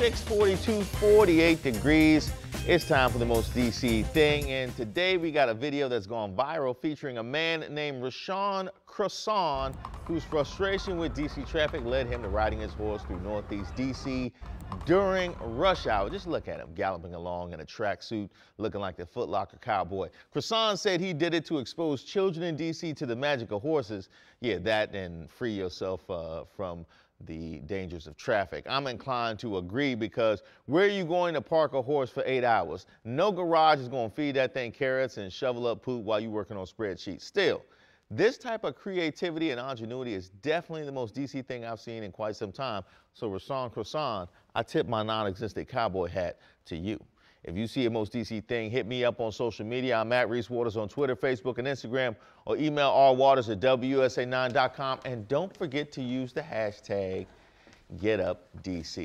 642, 48 degrees. It's time for the most DC thing, and today we got a video that's gone viral featuring a man named Rashawn Croissant, whose frustration with DC traffic led him to riding his horse through Northeast DC during rush hour. Just look at him galloping along in a tracksuit, looking like the Footlocker cowboy. Croissant said he did it to expose children in DC to the magic of horses. Yeah, that and free yourself uh, from the dangers of traffic. I'm inclined to agree because where are you going to park a horse for eight hours? No garage is going to feed that thing carrots and shovel up poop while you're working on spreadsheets. Still, this type of creativity and ingenuity is definitely the most DC thing I've seen in quite some time. So Rashawn Croissant, I tip my non-existent cowboy hat to you. If you see a most DC thing, hit me up on social media. I'm at Reese Waters on Twitter, Facebook, and Instagram, or email rwaters at WUSA9.com. And don't forget to use the hashtag GetUpDC.